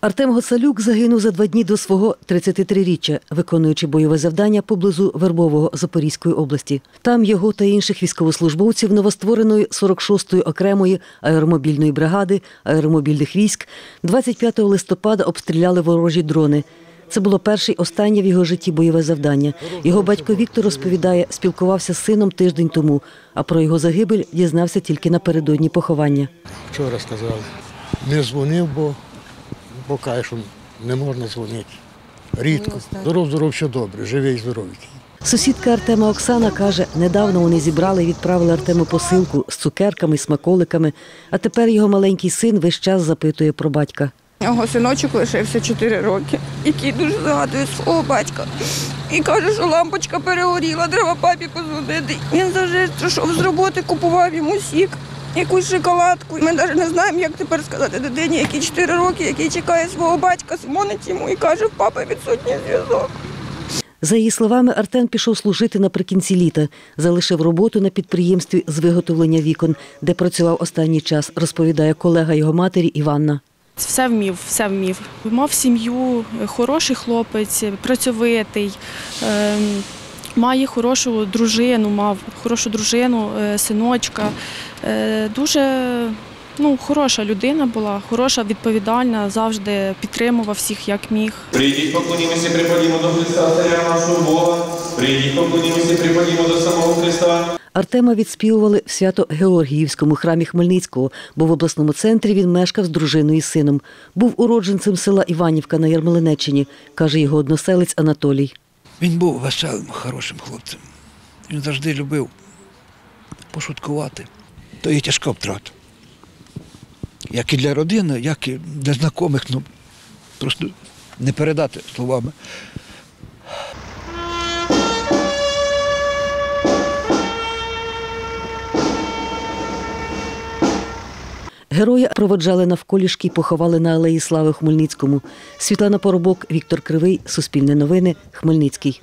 Артем Гоцалюк загинув за два дні до свого 33-річчя, виконуючи бойове завдання поблизу Вербового Запорізької області. Там його та інших військовослужбовців новоствореної 46-ї окремої аеромобільної бригади аеромобільних військ 25 листопада обстріляли ворожі дрони. Це було перше й останнє в його житті бойове завдання. Його батько Віктор розповідає, спілкувався з сином тиждень тому, а про його загибель дізнався тільки напередодні поховання. Вчора сказали. Не дзвонив, бо, бо каже, що не можна дзвонити. Рідко. Здоров, здоров, все добре, живий і здоровий. Сусідка Артема Оксана каже, недавно вони зібрали і відправили Артему посилку з цукерками, смаколиками, а тепер його маленький син весь час запитує про батька. Його синочок лишився 4 роки, який дуже згадує свого батька. І каже, що лампочка перегоріла, треба папі позвонити. Він завжди прийшов з роботи, купував йому сік, якусь шоколадку. Ми навіть не знаємо, як тепер сказати дитині, який 4 роки, який чекає свого батька, дзвонить йому і каже, в папи відсутній зв'язок. За її словами, Артем пішов служити наприкінці літа, залишив роботу на підприємстві з виготовлення вікон, де працював останній час, розповідає колега його матері Іванна. Все вмів, все вмів. Мав сім'ю, хороший хлопець, працьовитий, ем, має хорошу дружину, мав хорошу дружину, е, синочка. Е, Дуже ну, хороша людина була, хороша, відповідальна, завжди підтримував всіх як міг. Прийдіть, поклонімося, припадімо до Христа, Царя нашого Бога. Прийдіть, поклонімося, припадімо до самого Христа. Артема відспівували в Свято-Георгіївському храмі Хмельницького, бо в обласному центрі він мешкав з дружиною і сином. Був уродженцем села Іванівка на Ярмолинеччині, каже його односелець Анатолій. Він був веселим, хорошим хлопцем. Він завжди любив пошуткувати. То є тяжка втрата. Як і для родини, як і для знайомих, ну просто не передати словами. Героя проводжали навколішки і поховали на алеї Слави Хмельницькому. Світлана Поробок, Віктор Кривий, Суспільне новини, Хмельницький.